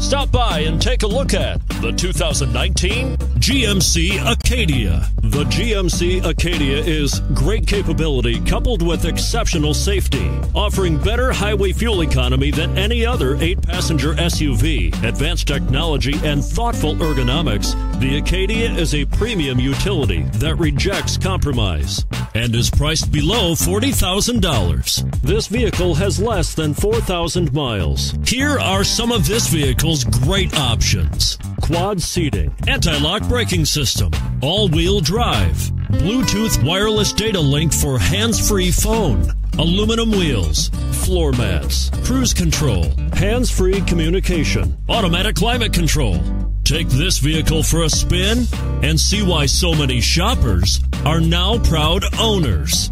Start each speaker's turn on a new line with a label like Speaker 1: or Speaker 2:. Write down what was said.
Speaker 1: Stop by and take a look at the 2019 GMC Acadia. The GMC Acadia is great capability coupled with exceptional safety, offering better highway fuel economy than any other eight passenger SUV, advanced technology, and thoughtful ergonomics. The Acadia is a premium utility that rejects compromise and is priced below $40,000. This vehicle has less than 4,000 miles. Here are some of this vehicle's great options quad seating, anti lock braking system, all wheel drive, Bluetooth wireless data link for hands free phone, aluminum wheels, floor mats, cruise control, hands free communication, automatic climate control. Take this vehicle for a spin and see why so many shoppers are now proud owners.